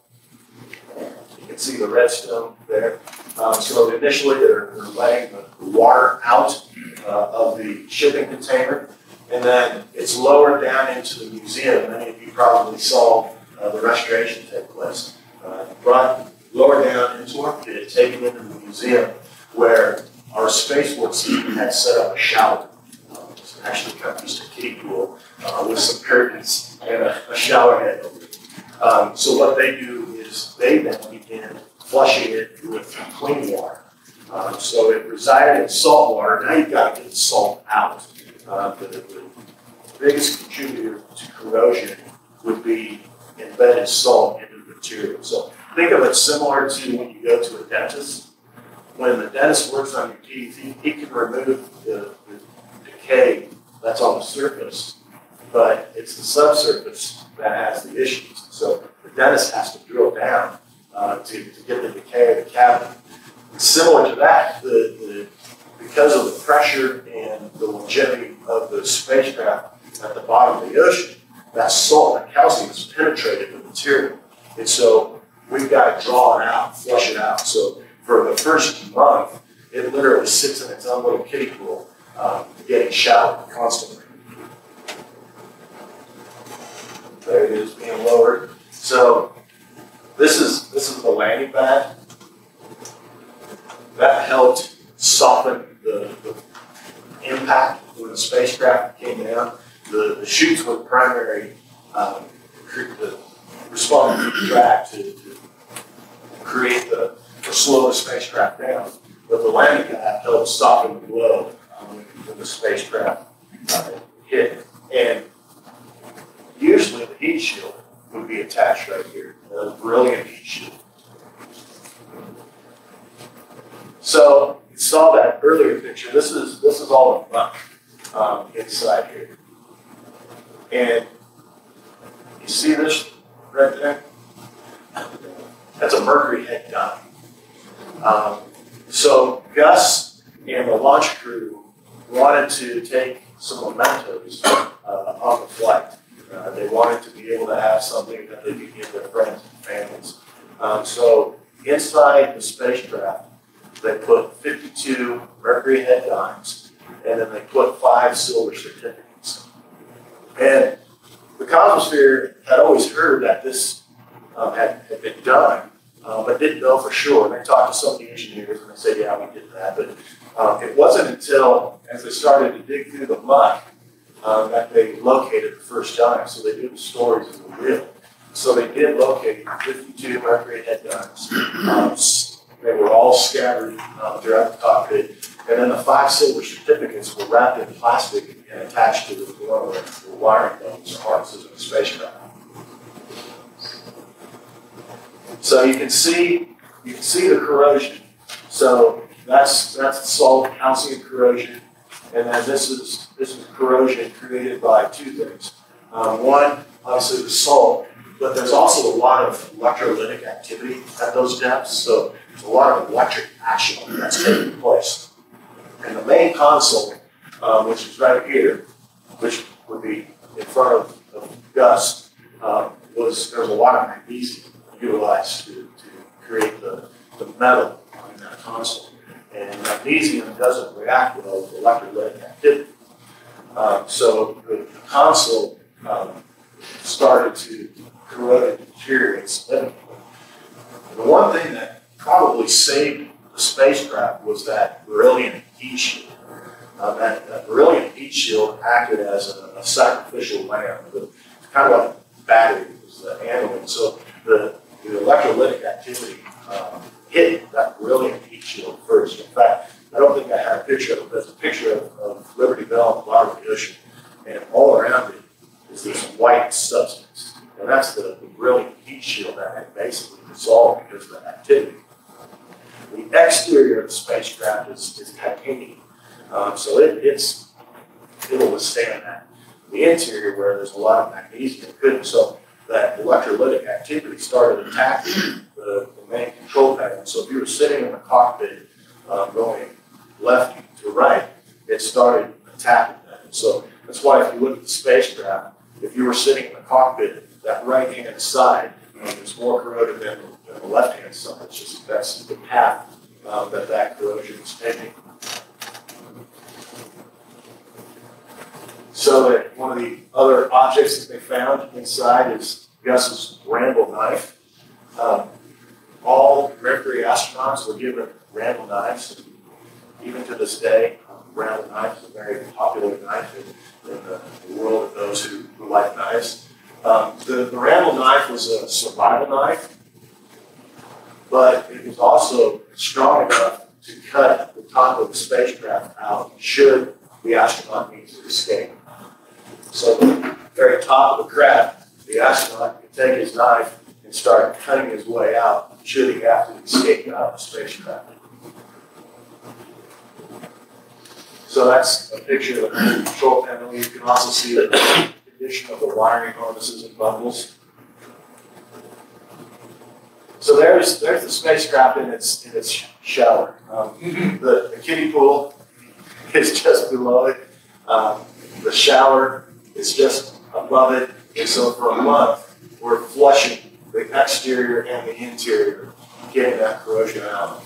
You can see the redstone there. Um, so initially, they're, they're letting the water out uh, of the shipping container, and then it's lowered down into the museum. Many of you probably saw uh, the restoration take place. Uh, brought lower down into it, taken into the museum, where our Space Works team had set up a shower. Um, it's actually kind of just a kiddie pool uh, with some curtains and a, a shower head over it. Um, so what they do is they then begin flushing it with clean water. Um, so it resided in salt water. Now you've got to get the salt out. Uh, the, the biggest contributor to corrosion would be embedded salt into the material. So think of it similar to when you go to a dentist. When the dentist works on your teeth, he, he can remove the, the decay that's on the surface, but it's the subsurface that has the issues. So the dentist has to drill down uh, to, to get the decay of the cavity. And similar to that, the, the, because of the pressure and the longevity of the spacecraft at the bottom of the ocean, that salt, that calcium has penetrated the material. And so we've got to draw it out, flush it out. So for the first month, it literally sits in its own little kiddie pool, um, getting showered constantly. There it is being lowered. So this is this is the landing pad. That helped soften the, the impact when the spacecraft came down. The, the chutes were primary um, the to the drag to, to create the, the slow the spacecraft down. But the landing pad helped soften the blow um, when the spacecraft uh, hit. And usually the heat shield would be attached right here, a beryllium heat shield. So you saw that earlier picture. This is this is all in muck um, inside here, and you see this right there. That's a mercury head dime. Um, so Gus and the launch crew wanted to take some mementos uh, on the flight. Uh, they wanted to be able to have something that they could give their friends and families. Um, so inside the spacecraft, they put 52 mercury head dimes, and then they put five silver certificates. And the Cosmosphere had always heard that this um, had, had been done, uh, but didn't know for sure. And they talked to some of the engineers, and they said, "Yeah, we did that." But um, it wasn't until as they started to dig through the muck um, that they located the first dime. So they knew the stories of the real. So they did locate 52 mercury head dimes. Um, they were all scattered uh, throughout the cockpit. And then the five silver certificates were wrapped in plastic and attached to the, the wiring harnesses of the spacecraft. So you can see, you can see the corrosion. So that's, that's salt calcium corrosion. And then this is, this is corrosion created by two things. Um, one, obviously the salt, but there's also a lot of electrolytic activity at those depths. So there's a lot of electric action that's taking place. And the main console, um, which is right here, which would be in front of, of Gus, um, was there's a lot of magnesium utilized to, to create the, the metal in that console. And magnesium doesn't react well with electrolytic activity. Um, so the, console um, started to corrode and deteriorate. The one thing that probably saved the spacecraft was that beryllium heat shield. Uh, that, that beryllium heat shield acted as a, a sacrificial the, kind of like a battery was the anode. So the, the electrolytic activity um, hit that beryllium In fact, I don't think I had a picture of it, but there's a picture of, of Liberty Bell at the bottom of the ocean, and all around it is this white substance. And that's the, the beryllium heat shield that had basically dissolved because of the activity. The exterior of the spacecraft is, is titanium, um, so it, it's it'll withstand that. The interior, where there's a lot of magnesium, couldn't. So that electrolytic activity started attacking the, the main control panel. So if you were sitting in the cockpit um, going left to right, it started attacking that. And so that's why if you look at the spacecraft, if you were sitting in the cockpit, that right hand side is more corroded than, the left hand side. It's just that's the path um, that that corrosion is taking. So that one of the other objects that they found inside is Gus's Randall knife. Um, all Mercury astronauts were given Randall knives. Even to this day, Randall knives is a very popular knife in, in the, the world of those who, who like knives. Um, the, the Randall knife was a survival knife, but it was also strong enough to cut the top of the spacecraft out should the astronaut need to escape. So the very top of the craft, the astronaut could take his knife and start cutting his way out should he have to escape out of the spacecraft. So that's a picture of the control panel. You can also see the condition of the wiring harnesses and bundles. So there's there's the spacecraft in its in its shower. Um, the, the kiddie pool is just below it. Um, the shower is just above it. And so for a month, we're flushing the exterior and the interior, getting that corrosion out.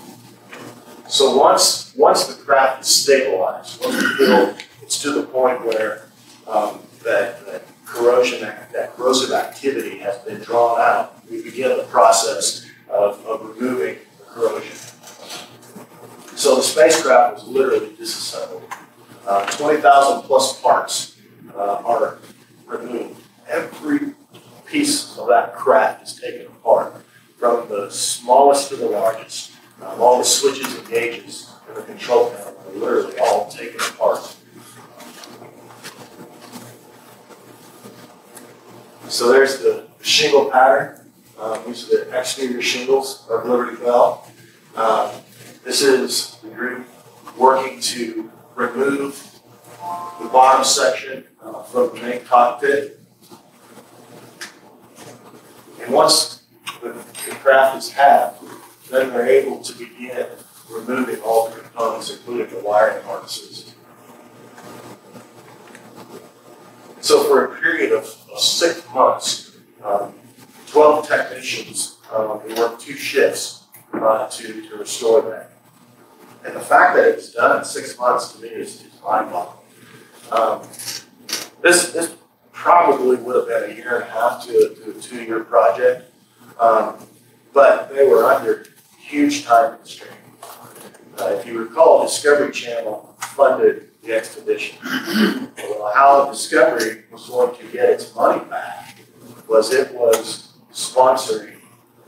So once, once the craft is stabilized, once it's to the point where, um, that, that corrosion, that, that corrosive activity has been drawn out, we begin the process of, of removing the corrosion. So the spacecraft was literally disassembled. Uh, twenty thousand plus parts, uh, are removed. Every piece of that craft is taken apart, from the smallest to the largest. Um, all the switches and gauges in the control panel are literally all taken apart. So there's the shingle pattern. Um, these are the exterior shingles of Liberty Bell. Um, this is the group working to remove the bottom section uh, from the main cockpit. And once the, the craft is halved, then they're able to begin removing all the components, including the wiring harnesses. So for a period of, of six months, um, 12 technicians um, worked two shifts uh, to, to restore that. And the fact that it was done in six months to me is, is mind-boggling. Um, this, this probably would have been a year and a half to, to a two-year project, um, but they were under huge time constraint. Uh, if you recall, Discovery Channel funded the expedition. well, how Discovery was going to get its money back was it was sponsoring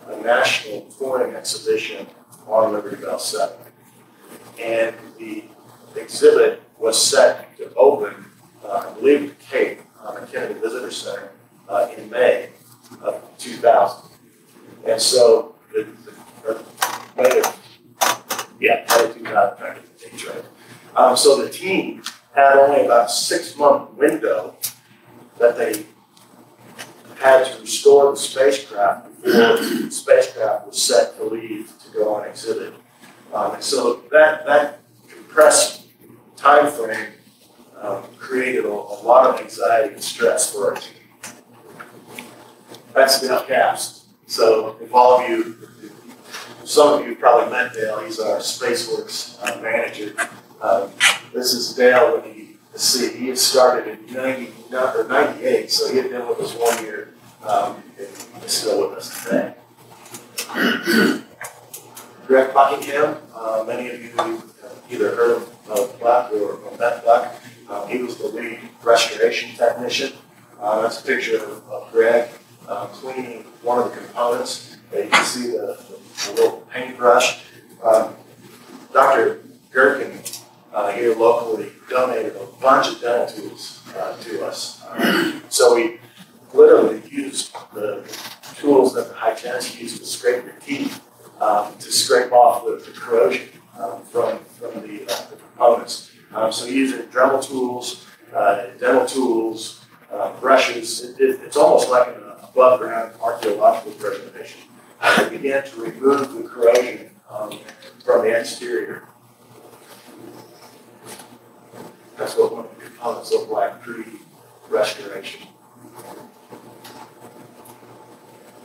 a national touring exhibition on Liberty Bell 7. And the exhibit was set to open, uh, I believe, at Cape, uh, Kennedy Visitor Center, uh, in May of 2000. And so, the, the, May of, yeah, May of 2000, trying to get the dates right. Um, so the team had only about a six month window that they had to restore the spacecraft before the spacecraft was set to leave to go on exhibit. Um, and so that, that compressed time frame um, created a, a, lot of anxiety and stress for our team. That's Dale Capps. So if all of you, some of you probably met Dale, he's our SpaceWorks uh, manager. Um, this is Dale when he, let's see, he had started in 90, or 98, so he had been with us one year um, and he's still with us today. Greg Buckingham, uh, many of you either heard of Black or met Black. Um, he was the lead restoration technician. Uh, that's a picture of, of Greg uh, cleaning one of the components. you can see the, the, the little paintbrush. Um, Dr. Gherkin uh, here locally donated a bunch of dental tools uh, to us. so we literally used the tools that the hygienists use to scrape your teeth um, to scrape off the, the corrosion um, from, from the, uh, the components. Um, so using Dremel tools, uh, dental tools, uh, brushes, it, it, it's almost like an above ground archaeological preservation. Uh, they began to remove the corrosion um, from the exterior. That's what one of the components look like pre-restoration.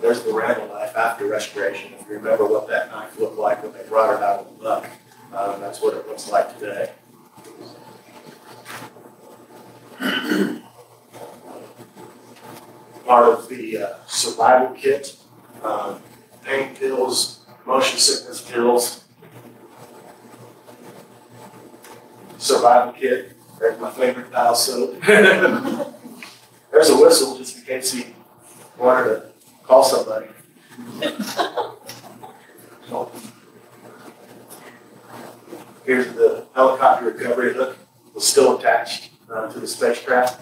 There's the Randall knife after restoration. If you remember what that knife looked like when they brought it out of the muck, um, that's what it looks like today. Part of the uh, survival kit, um, pain pills, motion sickness pills, survival kit. There's my favorite dial soap. There's a whistle just in case you wanted to Call somebody. Here's the helicopter recovery hook, was still attached uh, to the spacecraft.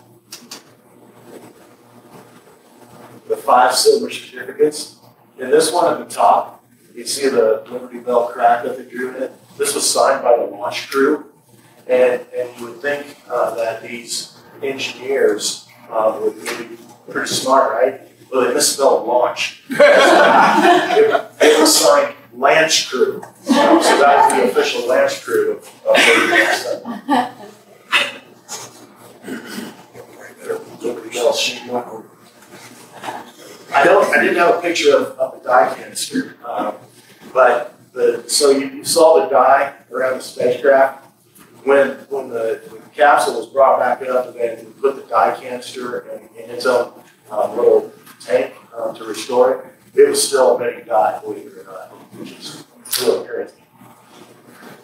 The five silver certificates. In this one at the top, you see the Liberty Bell crack that they drew in it. This was signed by the launch crew. And, and you would think uh, that these engineers uh, would be pretty smart, right? Well, they misspelled launch. it, it was signed Lance Crew. So that was the official Lance Crew of, Bell. I don't. I didn't have a picture. of, of the dye canister. Um, but the, so you, you saw the dye around the spacecraft. When, when the, when the capsule was brought back up and then put the dye canister in, in its own um, little tank um, to restore it, it was still emitting dye, believe it or not, really crazy.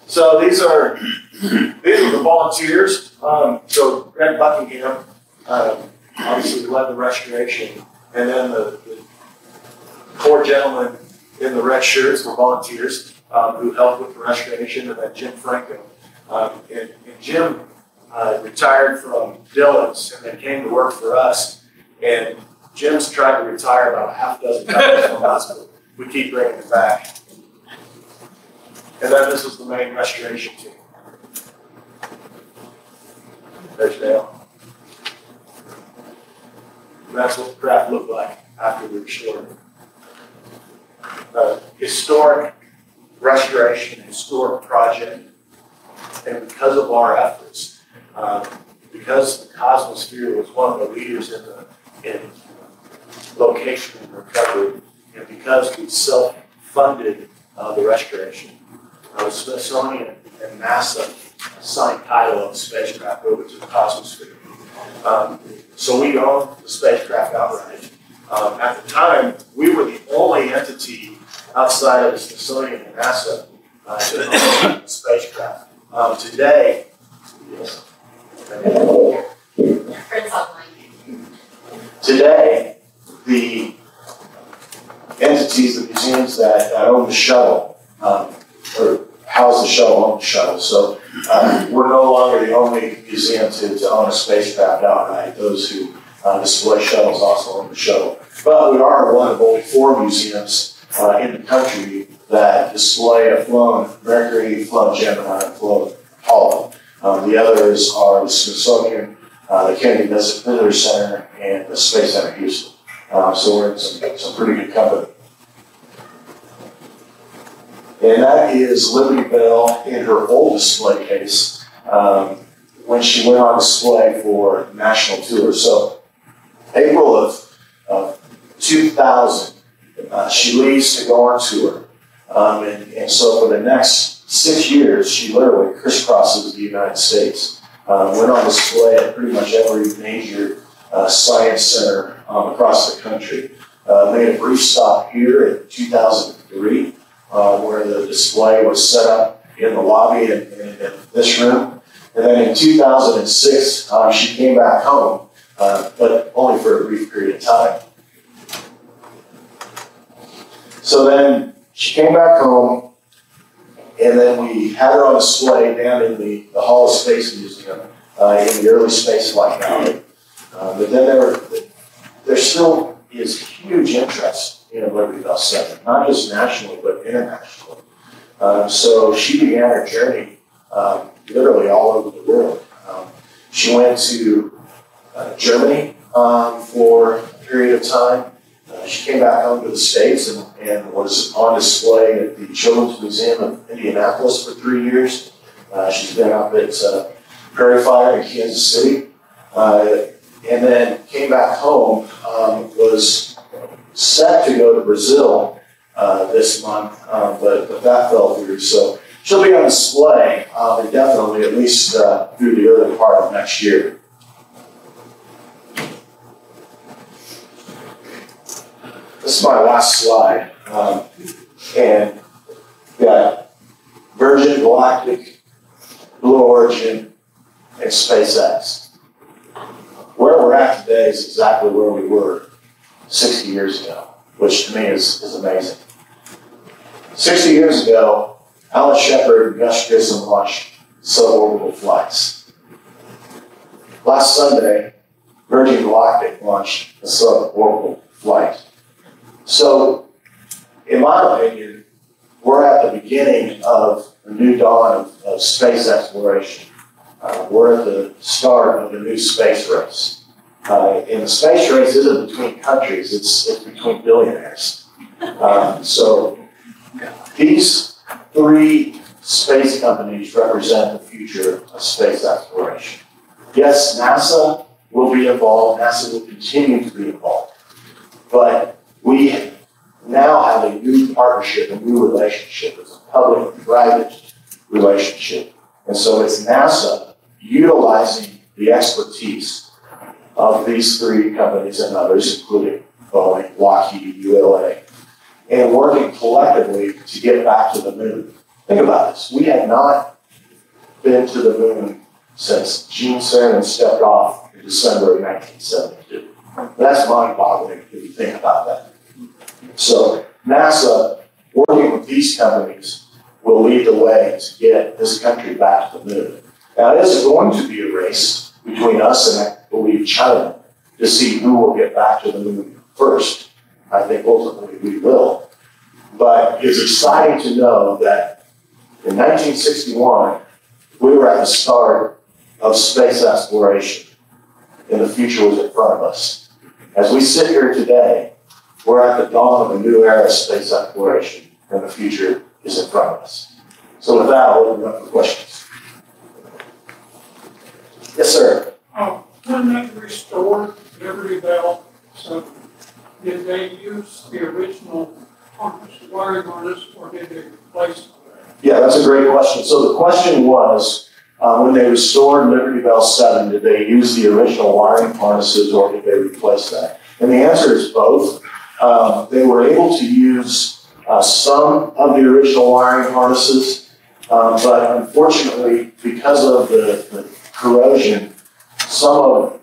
So these are these are the volunteers. Um, so Greg Buckingham um, obviously led the restoration, and then the, the four gentlemen in the red shirts were volunteers um, who helped with the restoration, and then Jim Franco. Um, and, and Jim uh, retired from Dillon's and then came to work for us. And Jim's tried to retire about a half dozen times from us, but we keep bringing it back. And then this is the main restoration team. There's Dale. And that's what the craft looked like after we restored it. Uh, historic restoration, historic project. And because of our efforts, um, because the Cosmosphere was one of the leaders in the in location and recovery, and because we self-funded uh, the restoration, uh, the Smithsonian and NASA assigned title of the spacecraft over to the Cosmosphere. Um, so we own the spacecraft outright. Um, at the time, we were the only entity outside of the Smithsonian and NASA uh, to own the spacecraft. Um, today, yes. Today, the entities, the museums that, that own the shuttle, um, or house the shuttle, own the shuttle. So uh, we're no longer the only museum to, to own a spacecraft outright. Those who uh, display shuttles also own the shuttle. But we are one of only four museums uh, in the country that display a flown Mercury, flown Gemini, and flown Apollo. Um, the others are the Smithsonian, uh, the Kennedy Visitor Center, and the Space Center Houston. Uh, so we're in some, some pretty good company. And that is Liberty Bell in her old display case um, when she went on display for national tour. So April of, of 2000, uh, she leaves to go on tour. Um, and, and so for the next six years, she literally crisscrosses the United States. Uh, went on display at pretty much every major uh, science center um, across the country. Uh, made a brief stop here in 2003, uh, where the display was set up in the lobby in, in, in this room. And then in 2006, uh, she came back home, uh, but only for a brief period of time. So then she came back home, and then we had her on display down in the, the Hall of Space Museum uh, in the early space flight valley. Uh, but then there, there still is huge interest in Liberty Bell 7, not just nationally, but internationally. Um, so she began her journey um, literally all over the world. Um, she went to uh, Germany um, for a period of time. Uh, she came back home to the States and, and was on display at the Children's Museum of Indianapolis for three years. Uh, she's been up at uh, Prairiefire in Kansas City. Uh, and then came back home, um, was set to go to Brazil uh, this month, um, but, but that fell through. So she'll be on display um, indefinitely, at least uh, through the early part of next year. This is my last slide. Um, and got Virgin Galactic, Blue Origin, and SpaceX. Where we're at today is exactly where we were 60 years ago, which to me is, is amazing. 60 years ago, Alan Shepard and Gus Grissom launched suborbital flights. Last Sunday, Virgin Galactic launched a suborbital flight. So, in my opinion, we're at the beginning of a new dawn of, of space exploration. Uh, we're at the start of a new space race. Uh, and the space race isn't between countries, it's, it's between billionaires. Um, so these three space companies represent the future of space exploration. Yes, NASA will be involved, NASA will continue to be involved, but we now have a new partnership, a new relationship. It's a public-private relationship. And so it's NASA utilizing the expertise of these three companies and others, including Boeing, Lockheed, ULA, and working collectively to get back to the moon. Think about this. We had not been to the moon since Gene Cernan stepped off in December of 1972. That's mind-boggling if you think about that. So NASA, working with these companies, will lead the way to get this country back to the moon. Now, is going to be a race between us and, I believe, China to see who will get back to the moon first. I think ultimately we will. But it's exciting to know that in 1961, we were at the start of space exploration, and the future was in front of us. As we sit here today, we're at the dawn of a new era of space exploration, and the future is in front of us. So with that, I'll open up for questions. Yes, sir. Oh, when they restored Liberty Bell, so did they use the original harness, wiring harness, or did they replace it? Yeah, that's a great question. So the question was, uh, when they restored Liberty Bell 7, did they use the original wiring harnesses or did they replace that? And the answer is both. Um, they were able to use uh, some of the original wiring harnesses, um, but unfortunately, because of the, the corrosion, some of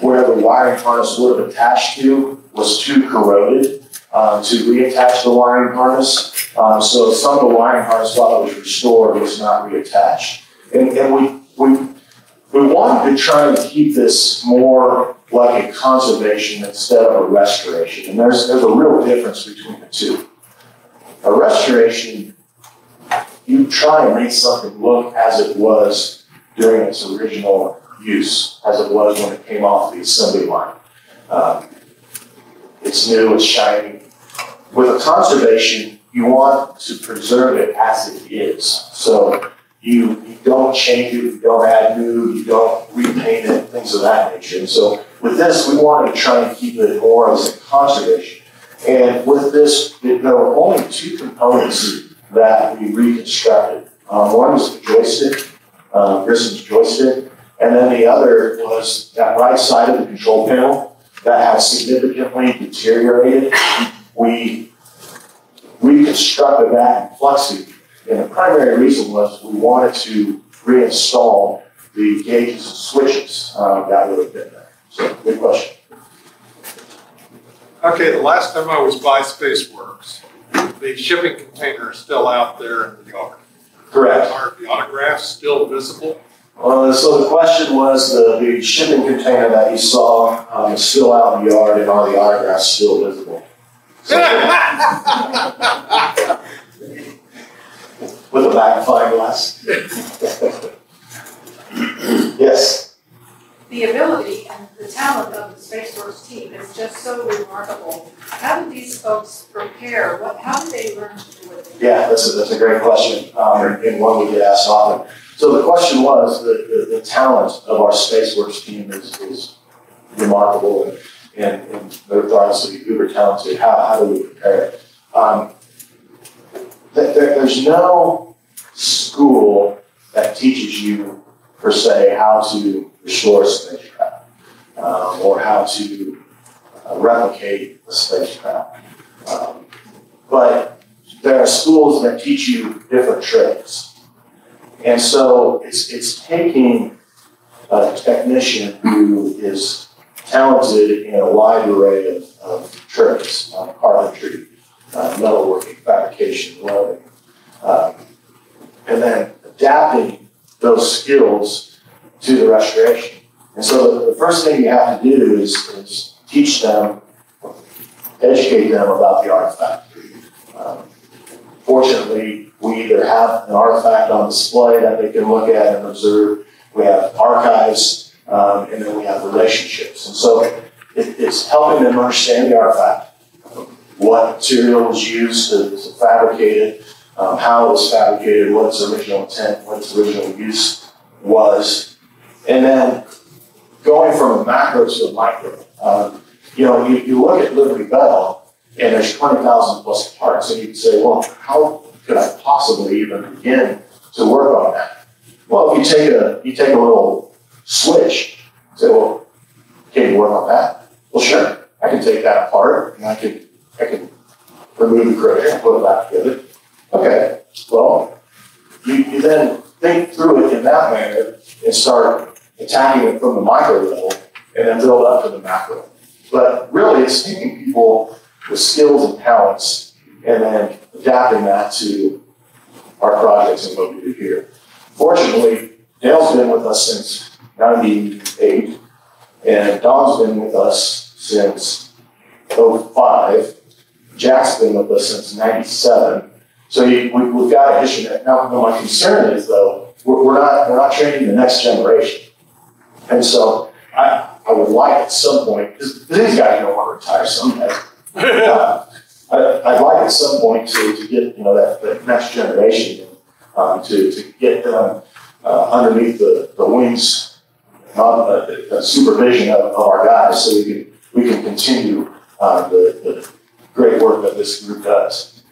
where the wiring harness would have attached to was too corroded uh, to reattach the wiring harness. Um, so some of the wiring harness while it was restored was not reattached. And, and we, we, we wanted to try and keep this more like a conservation instead of a restoration. And there's, there's a real difference between the two. A restoration, you try and make something look as it was during its original use, as it was when it came off the assembly line. Um, it's new, it's shiny. With a conservation, you want to preserve it as it is. So you, you don't change it, you don't add new, you don't repaint it, things of that nature. And so with this, we wanted to try and keep it more as a conservation. And with this, there were only two components that we reconstructed. Um, one was the joystick, uh, Grissom's joystick, and then the other was that right side of the control panel that had significantly deteriorated. We reconstructed that in Plexi and the primary reason was we wanted to reinstall the gauges and switches uh, that would have been there. So, good question. Okay, the last time I was by Spaceworks, the shipping container is still out there in the yard. Correct. Are the autographs still visible? Uh, so the question was the, the shipping container that you saw um, is still out in the yard, and are the autographs still visible? So, with a magnifying glass. yes. The ability and the talent of the Spaceworks team is just so remarkable. How did these folks prepare? What, how did they learn to do it? Yeah, that's a, that's a great question, um, and one we get asked often. So the question was the, the, the talent of our SpaceWorks team is, is remarkable, and, and, and they're obviously uber talented. How, how do we prepare? Um, there, there's no school that teaches you, per se, how to restore spacecraft um, or how to uh, replicate a spacecraft. Um, but there are schools that teach you different trades. And so it's, it's taking a technician who is talented in a wide array of, of tricks, um, carpentry, uh, metalworking, fabrication, welding, um, and then adapting those skills to the restoration. And so the first thing you have to do is, is teach them, educate them about the artifact. Um, fortunately, we either have an artifact on display that they can look at and observe, we have archives, um, and then we have relationships. And so it, it's helping them understand the artifact, what material was used to, to fabricate it, um, how it was fabricated, what its original intent, what its original use was, and then going from macro to micro. Um, you know, you, you look at Liberty Bell, and there's twenty thousand plus parts, and you'd say, well, how could I possibly even begin to work on that? Well, if you take a, you take a little switch, say, well, can you work on that? Well, sure, I can take that apart, and I can, I can remove the corrosion, and put it back together. Okay, well, you, you then think through it in that manner and start attacking it from the micro level and then build up to the macro. But really, it's taking people with skills and talents and then adapting that to our projects and what we do here. Fortunately, Dale's been with us since ninety-eight, and Don's been with us since oh-five. Jack's been with us since ninety-seven. So you, we, we've got a history. Now my concern is though, we're, we're not, we're not training the next generation. And so I, I would like at some point, because these guys don't want to retire someday. Uh, I, I'd like at some point to, to get, you know, that, that next generation, um, to, to get them, uh, underneath the, the wings, uh, uh, supervision of, of our guys, so we can, we can continue, uh, the, the great work that this group does.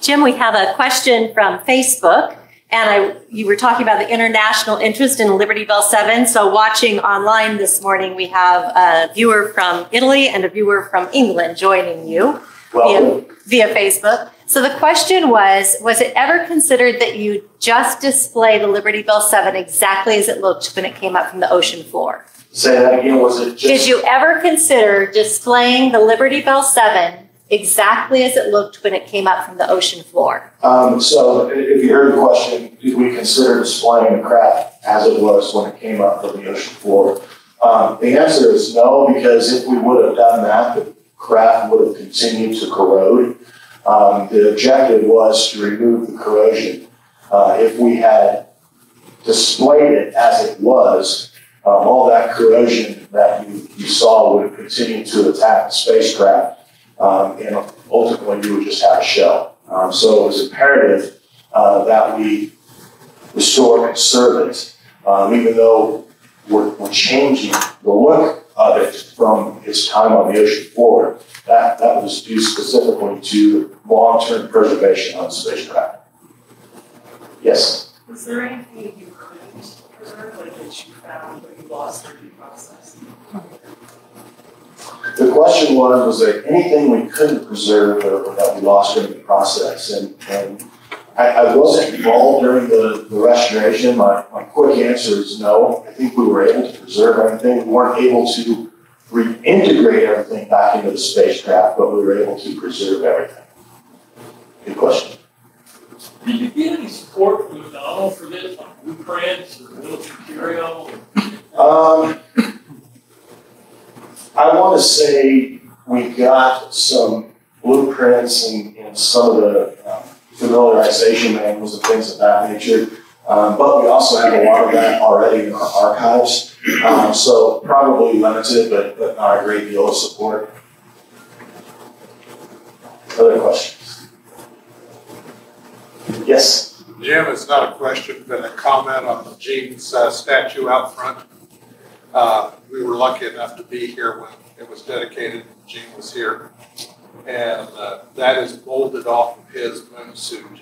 Jim, we have a question from Facebook. And I, you were talking about the international interest in Liberty Bell 7. So watching online this morning, we have a viewer from Italy and a viewer from England joining you Well, via Facebook. So the question was, was it ever considered that you just display the Liberty Bell 7 exactly as it looked when it came up from the ocean floor? say that again, was it just? Did you ever consider displaying the Liberty Bell 7 exactly as it looked when it came up from the ocean floor? Um, so if you heard the question, did we consider displaying the craft as it was when it came up from the ocean floor? Um, the answer is no, because if we would have done that, the craft would have continued to corrode. Um, the objective was to remove the corrosion. Uh, if we had displayed it as it was, um, all that corrosion that you, you saw would have continued to attack the spacecraft um, and ultimately you would just have a shell. Um, so it was imperative uh, that we restore and conserve it, um, even though we're, we're changing the look of it from its time on the ocean floor. That, that was due specifically to long-term preservation on the spacecraft. Yes. Is there anything you couldn't preserve, like that you found but you lost the process? The question was, was there anything we couldn't preserve or or that we lost during the process? And, and I, I wasn't involved during the, the restoration. My, my quick answer is no. I think we were able to preserve everything. We weren't able to reintegrate everything back into the spacecraft, but we were able to preserve everything. Good question. Did you get any support from O'Donnell for this, like blueprints or military material? Um, I want to say we got some blueprints and, and some of the um, familiarization manuals and things of that nature. Um, but we also have a lot of that already in our archives. Um, so probably limited, but, but not a great deal of support. Other questions? Yes. Jim, it's not a question, but a comment on the Gene's uh, statue out front. Uh, We were lucky enough to be here when it was dedicated, Gene was here. And uh, that is molded off of his moon suit.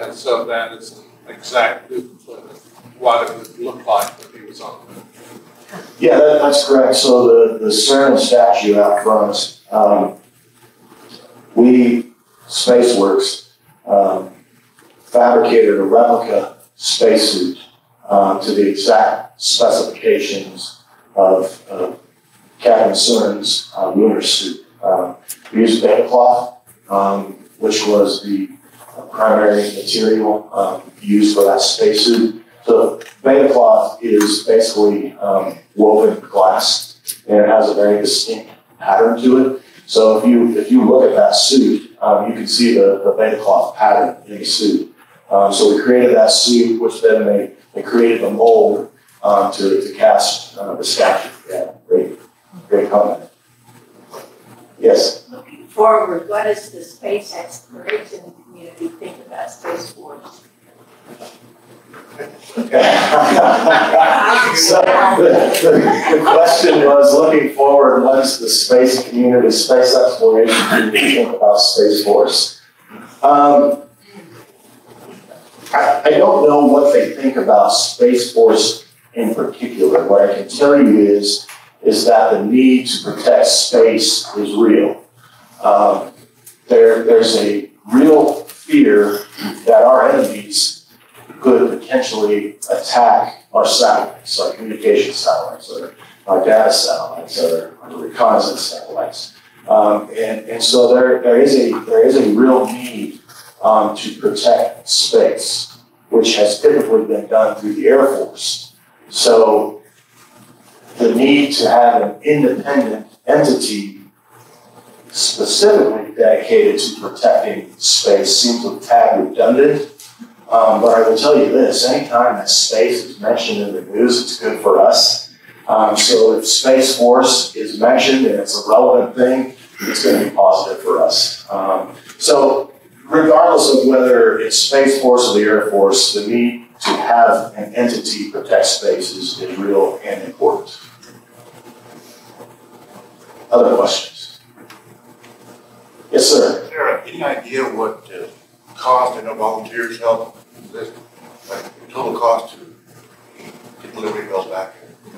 And so that is an exact duplicate of what it would look like when he was on the moon. Yeah, that, that's correct. So the, the Cernan statue out front, um, we, Spaceworks, um, fabricated a replica spacesuit, um, to the exact specifications of, of Captain Cernan's, uh, lunar suit. Um, we used beta cloth, um, which was the primary material, um, used for that spacesuit. So beta cloth is basically um, woven glass and it has a very distinct pattern to it. So if you if you look at that suit, um, you can see the, the beta cloth pattern in the suit. Um, so we created that suit, which then they, they created the mold um, to, to cast uh, the statue. Yeah, great, great comment. Yes. Looking forward, what does the space exploration community think about Space Force? So the, the, the question was, looking forward, what is the space community, space exploration community think about Space Force? Um, I, I don't know what they think about Space Force in particular. What I can tell you is, is that the need to protect space is real. Um, there, there's a real fear that our enemies could potentially attack our satellites, our communication satellites, or our data satellites, or our reconnaissance satellites. Um, and, and so there, there is a there is a real need um, to protect space, which has typically been done through the Air Force. So the need to have an independent entity specifically dedicated to protecting space seems a tad redundant. Um, but I will tell you this, anytime that space is mentioned in the news, it's good for us. Um, so if Space Force is mentioned and it's a relevant thing, it's going to be positive for us. Um, so regardless of whether it's Space Force or the Air Force, the need to have an entity protect space is, is real and important. Other questions? Yes, sir. Is there any idea what the cost, I know volunteers help, like, total cost to get Liberty Bell back?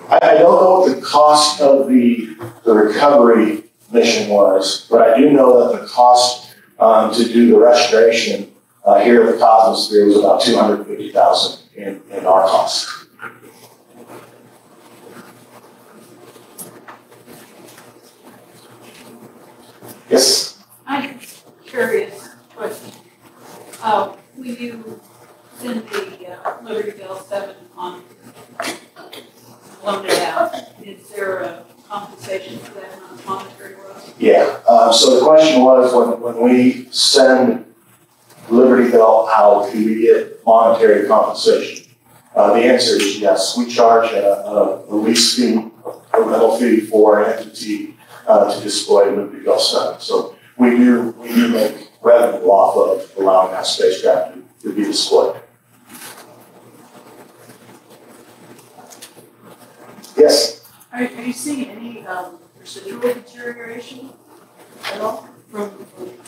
I, I don't know what the cost of the, the recovery mission was, but I do know that the cost um, to do the restoration uh, here at the Cosmosphere was about two hundred fifty thousand in, in our cost. Yes, I'm curious question. Uh, when you send the uh, Liberty Bell seven on, loaned out, is there a compensation for that monetary yeah. Um, so the question was, when, when we send Liberty Bell out, do we get monetary compensation? Uh, the answer is yes. We charge a, a, a lease fee, a rental fee for an entity uh, to display Liberty Bell Seven. So we do we do make revenue off of allowing that spacecraft to, to be displayed. Yes. Are, are you seeing any, um, residual deterioration at all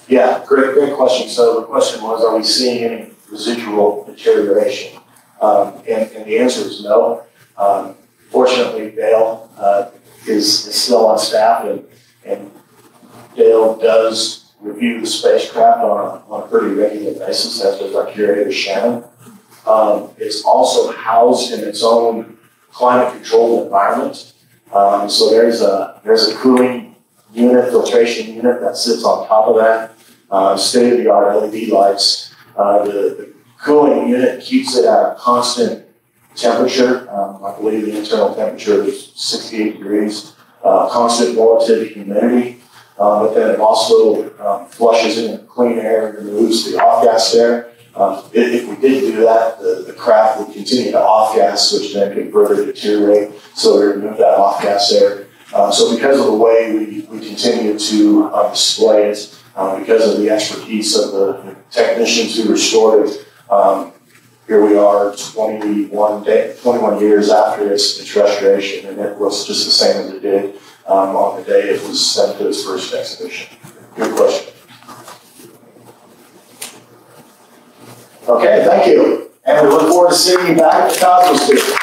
Yeah, great, great question. So the question was, are we seeing any residual deterioration? Um, and, and the answer is no. Um, fortunately, Dale, uh, is, is still on staff and, and Dale does review the spacecraft on a, on a pretty regular basis, as does our curator Shannon. Um, it's also housed in its own climate controlled environment. Um, so there's a, there's a cooling unit, filtration unit that sits on top of that. Uh, state of the art LED lights. Uh, the, the cooling unit keeps it at a constant temperature. Um, I believe the internal temperature is 68 degrees. Uh, constant relative humidity. Uh, but then it also um, flushes in clean air and removes the off gas air. Um, if, we did do that, the, the craft would continue to off gas, which then could further deteriorate. So we remove that off gas air. Um, so because of the way we, we continue to uh, display it, uh, because of the expertise of the technicians who restored it, um, here we are 21 day, 21 years after its, its restoration, and it looks just the same as it did um, on the day it was sent to its first exhibition. Good question. Okay, thank you. And we look forward to seeing you back at the Cosmos Theater.